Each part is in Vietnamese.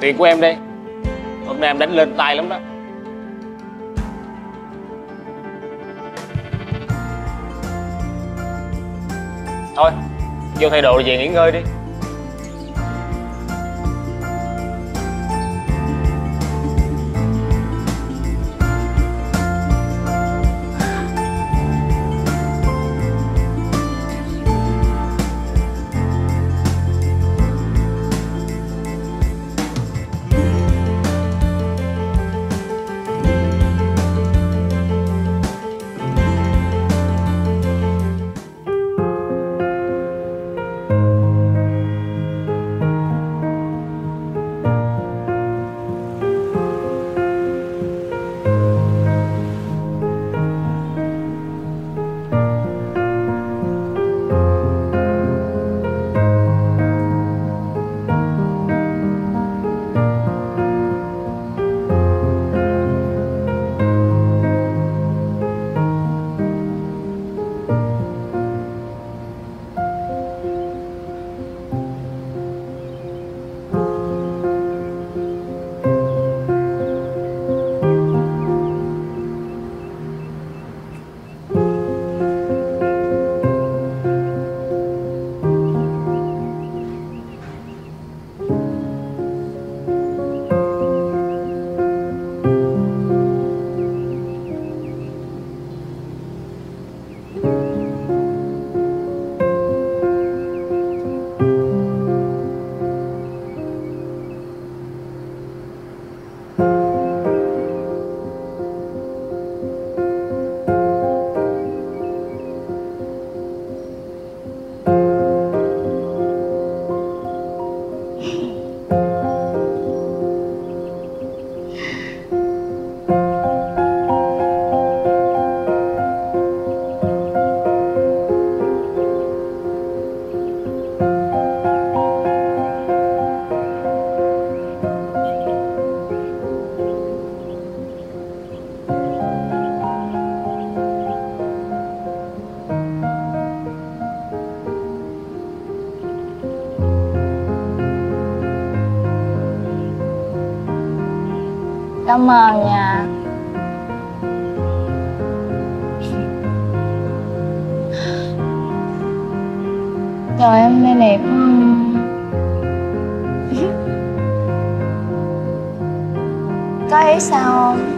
tiền của em đây hôm nay em đánh lên tay lắm đó. Thôi, vô thay đồ rồi về nghỉ ngơi đi. Cảm ơn nha Trời em đây đẹp không? Có ý sao không?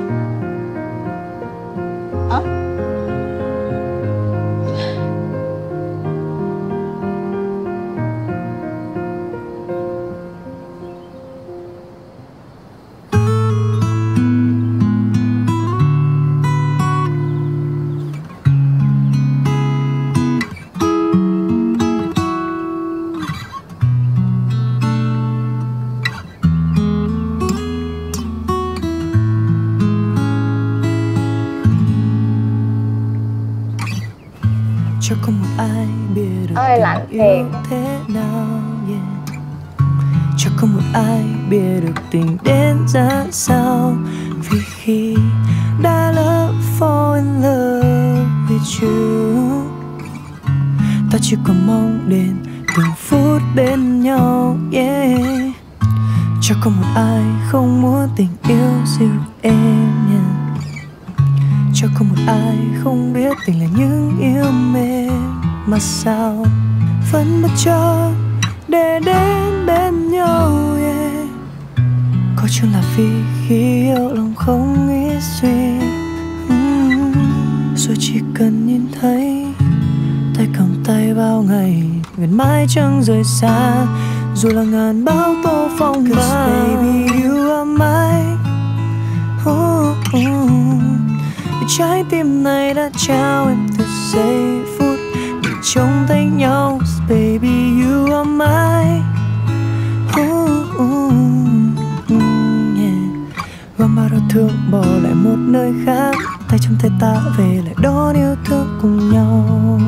Nào yeah. cho có một ai biết được tình đến ra sao. Vì khi đã lỡ fall in love with you ta chỉ còn mong đến từng phút bên nhau yeah. Cho có một ai không muốn tình yêu dịu êm nhẹ cho có một ai không biết tình là những yêu mến mà sao vẫn bất chấp để đến bên nhau yeah. có chăng là vì khi yêu lòng không nghĩ suy Ừm, rồi chỉ cần nhìn thấy tay cầm tay bao ngày nguyện mãi chẳng rời xa dù là ngàn bão tố phong ba baby you are mine oh, oh. Trái tim này đã trao em từ giây phút để trông thấy nhau và mà bao đau thương bỏ lại một nơi khác. Tay trong tay ta về lại đón yêu thương cùng nhau.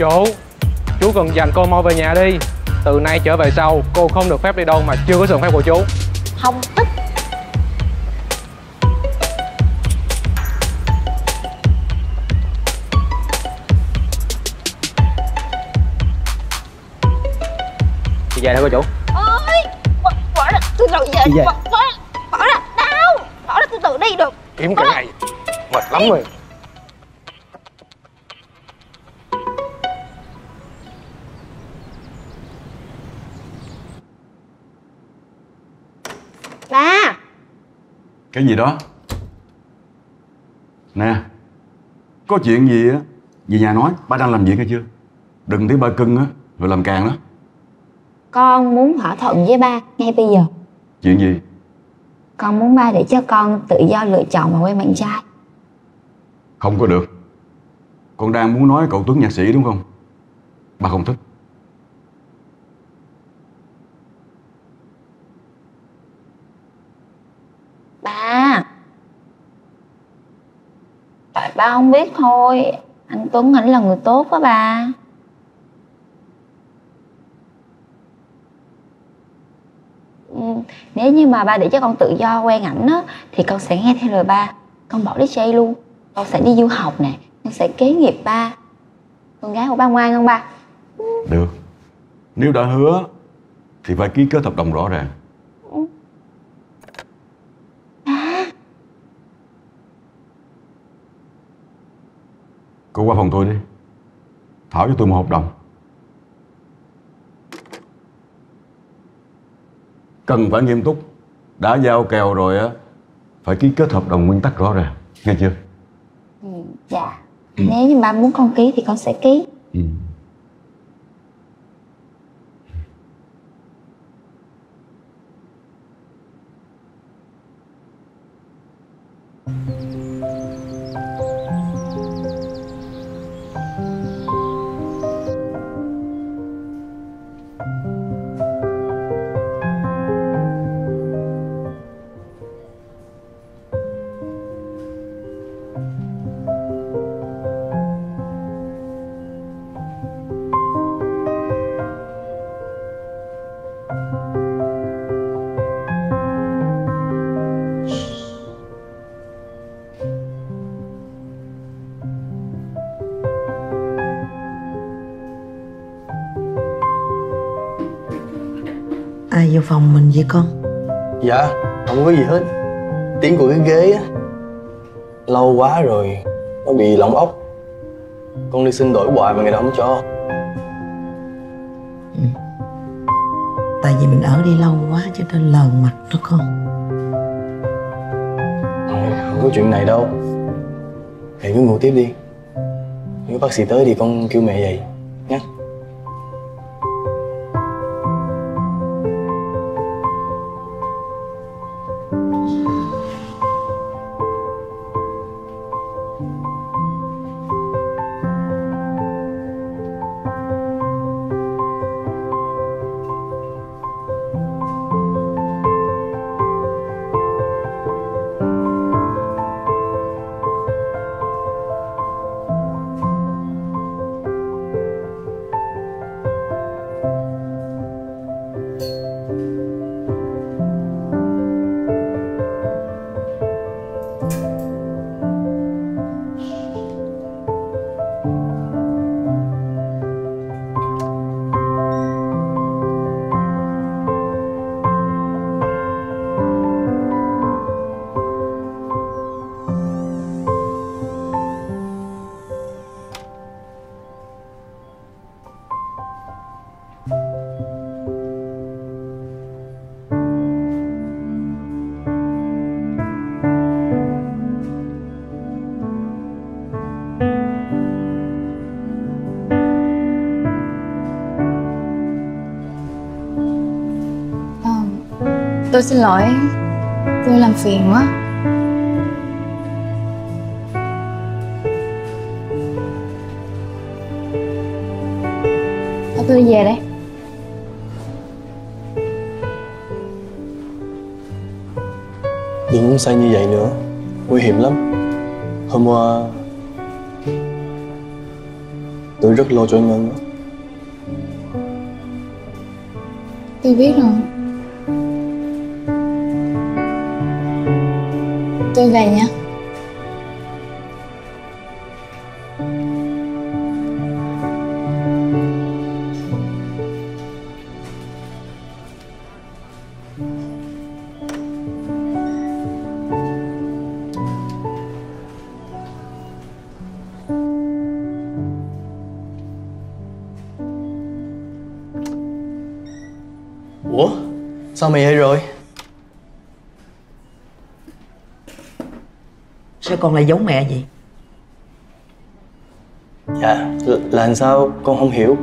Chủ Chú cần dành cô mau về nhà đi. Từ nay trở về sau cô không được phép đi đâu mà chưa có sự phép của chú. Không thích Đi về thôi cô chủ. Ơi bỏ, bỏ ra từ từ về. Đi về. bỏ, bỏ, bỏ ra đau. Bỏ ra từ từ đi được. Kiếm cái này. Mệt lắm rồi ba Cái gì đó? Nè, có chuyện gì á, về nhà nói, ba đang làm việc hay chưa? Đừng thấy ba cưng á, rồi làm càng đó. con muốn thỏa thuận với ba ngay bây giờ Chuyện gì? con muốn ba để cho con tự do lựa chọn mà quen bạn trai Không có được. Con đang muốn nói cậu Tuấn nhạc sĩ đúng không? Ba không thích. ba tại ba không biết thôi. Anh Tuấn ảnh là người tốt quá ba Ừ, nếu như mà ba để cho con tự do quen ảnh á thì con sẽ nghe theo lời ba. Con bỏ DJ luôn. Con sẽ đi du học nè. Con sẽ kế nghiệp ba. Con gái của ba ngoan không ba? Được. Nếu đã hứa, thì phải ký kết hợp đồng rõ ràng. Cô qua phòng tôi đi. Thảo cho tôi một hợp đồng. Cần phải nghiêm túc. Đã giao kèo rồi á, phải ký kết hợp đồng nguyên tắc rõ ràng. Nghe chưa? dạ nếu như ba muốn con ký thì con sẽ ký Ừ. Ai vô phòng mình vậy con? Dạ, không có gì hết. Tiếng của cái ghế á Lâu quá rồi Nó bị lỏng ốc Con đi xin đổi hoài mà người ta không cho. Tại vì mình ở đây lâu quá cho nên lờn mặt đó con. Không, không có chuyện này đâu. Mẹ cứ ngủ tiếp đi. Nếu bác sĩ tới thì con kêu mẹ dậy Nhé tôi xin lỗi. Tôi làm phiền quá. Thôi tôi đi về đây. Đừng say như vậy nữa Nguy hiểm lắm. Hôm qua tôi rất lo cho ngân. Tôi biết rồi tôi về nhé. Ủa sao mày hay rồi? Sao con lại giống mẹ vậy? Dạ là, là làm sao con không hiểu?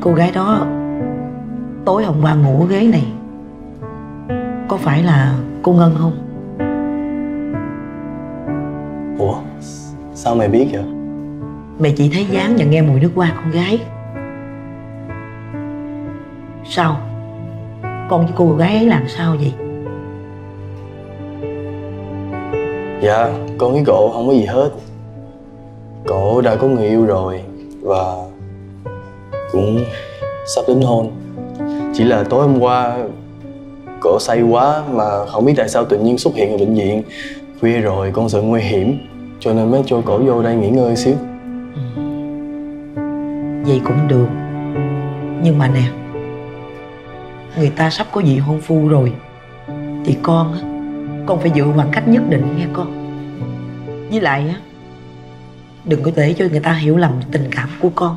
Cô gái đó tối hôm qua ngủ ở ghế này. Có phải là cô ngân không? Ủa sao mày biết vậy? Mẹ chỉ thấy dáng và nghe mùi nước hoa con gái. Sao? Con với cô gái ấy làm sao vậy? Dạ con với cậu không có gì hết. Cậu đã có người yêu rồi và cũng sắp đính hôn. Chỉ là tối hôm qua cậu say quá mà không biết tại sao tự nhiên xuất hiện ở bệnh viện. Khuya rồi con sợ nguy hiểm, cho nên mới cho cậu vô đây nghỉ ngơi xíu. Ừ. Vậy cũng được. Nhưng mà nè, người ta sắp có vị hôn phu rồi, thì con á, con phải giữ khoảng cách nhất định nghe con với lại á, đừng có để cho người ta hiểu lầm tình cảm của con.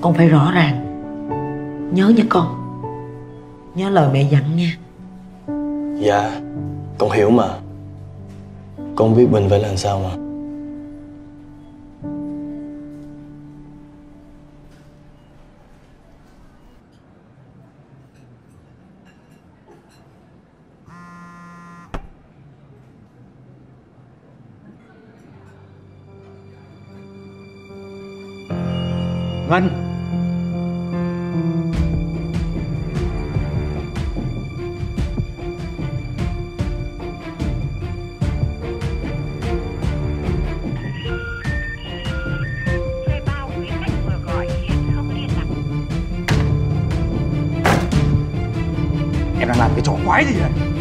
Con phải rõ ràng. Nhớ nha con. Nhớ lời mẹ dặn nha. Dạ con hiểu mà. Con biết mình phải làm sao mà. Vân. Em đang làm cái trò quái gì vậy?